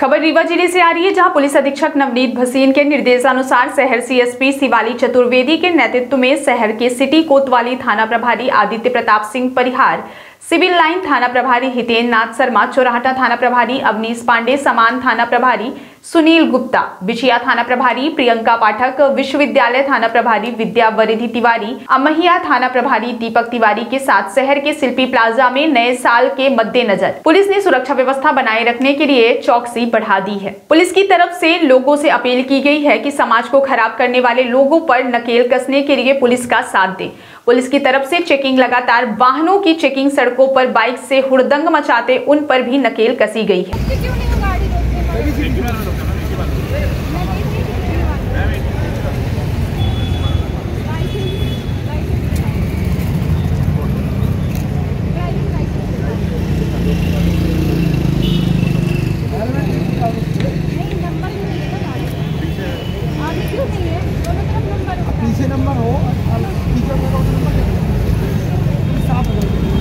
खबर रीवा ज़िले से आ रही है, जहाँ पुलिस अधीक्षक नवनीत भसीन के निर्देशानुसार शहर सीएसपी शिवाली चतुर्वेदी के नेतृत्व में शहर के सिटी कोतवाली थाना प्रभारी आदित्य प्रताप सिंह परिहार, सिविल लाइन थाना प्रभारी हितेन नाथ शर्मा, चौराहटा थाना प्रभारी अवनीश पांडे, समान थाना प्रभारी सुनील गुप्ता बिछिया थाना प्रभारी, प्रियंका पाठक, विश्वविद्यालय थाना प्रभारी विद्या वरिधि तिवारी, अमहिया थाना प्रभारी दीपक तिवारी के साथ शहर के शिल्पी प्लाजा में नए साल के मद्देनजर पुलिस ने सुरक्षा व्यवस्था बनाए रखने के लिए चौकसी बढ़ा दी है। पुलिस की तरफ़ से लोगों से अपील की गई है कि समाज को खराब करने वाले लोगों पर नकेल कसने के लिए पुलिस का साथ दे। पुलिस की तरफ़ से चेकिंग लगातार वाहनों की चेकिंग सड़कों पर बाइक से हुड़दंग मचाते उन पर भी नकेल कसी गई है। क्यों नहीं वो गाड़ी रोकते पीछे नंबर हो और पीछे वाला का नंबर देखो। साफ़ हो जाएगा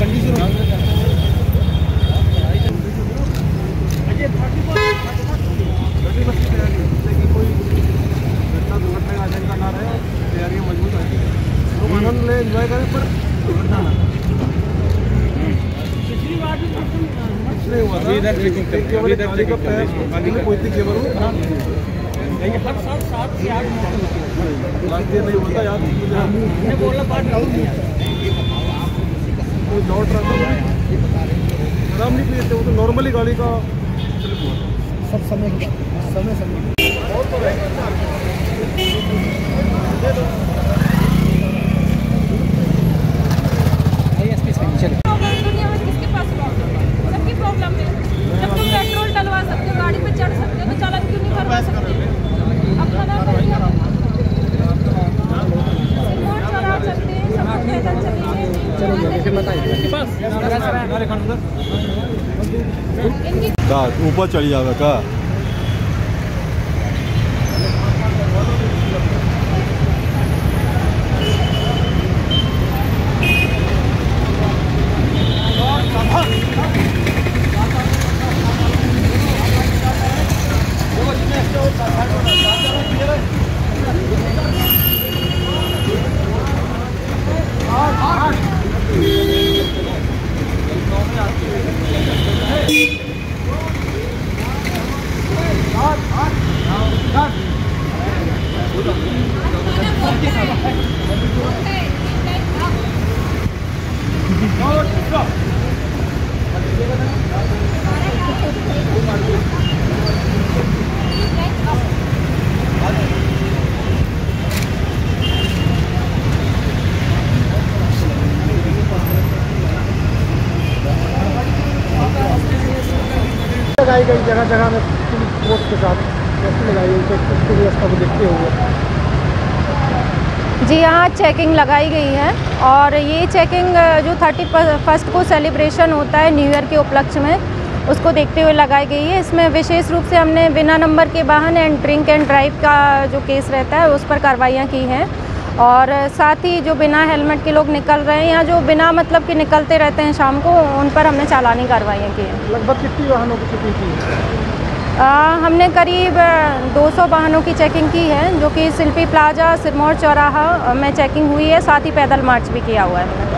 कंडीशन हो थर्टी बस की तैयारी है जिससे कि कोई घटना दुर्घटना का आशंका ना रहे तैयारियाँ मज़बूत रहती है लोग आनंद ले एंजॉय करें पर दुर्घटना ना। कुछ नहीं हुआ था इधर चेकिंग कर- केवल अभी एक इधर गाड़ी का हैं। पैर कोई थी केवल वो खराब नहीं हुआ। हर साल सात से आठ लास्ट ईयर नहीं होता याद मुझे बोलना बात कोई लौट रहा था? आराम नहीं पिए थे वो तो नॉर्मली गाड़ी का सब समय समय समय दुनिया में किसके पास प्रॉब्लम है सबकी प्रॉब्लम है जब तुम पेट्रोल डलवा सकते हो गाड़ी पे चढ़ सकते हो तो चालन क्यों नहीं करवा सकते अपना नाम करिए सिग्नल चढ़ा सकते हैं सब लोग पैदल चलेंगे इनकी का ऊपर चढ़ जावे का? Stop! लगाई गई जगह जगह में पुलिस फोर्स के साथ कैसे लगाई गई चेक की व्यवस्था को देखते हुए। जी, यहाँ चेकिंग लगाई गई है और ये चेकिंग जो थर्टी फ़र्स्ट को सेलिब्रेशन होता है न्यू ईयर के उपलक्ष्य में, उसको देखते हुए लगाई गई है। इसमें विशेष रूप से हमने बिना नंबर के वाहन एंड ड्रिंक एंड ड्राइव का जो केस रहता है, उस पर कार्रवाइयाँ की हैं। और साथ ही जो बिना हेलमेट के लोग निकल रहे हैं या जो बिना मतलब के निकलते रहते हैं शाम को उन पर हमने चालानी कार्रवाइयाँ की हैं। लगभग कितनी वाहनों की चेकिंग की है? आ, हमने करीब अ, 200 वाहनों की चेकिंग की है जो कि शिल्पी प्लाजा सिरमौर चौराहा में चेकिंग हुई है साथ ही पैदल मार्च भी किया हुआ है।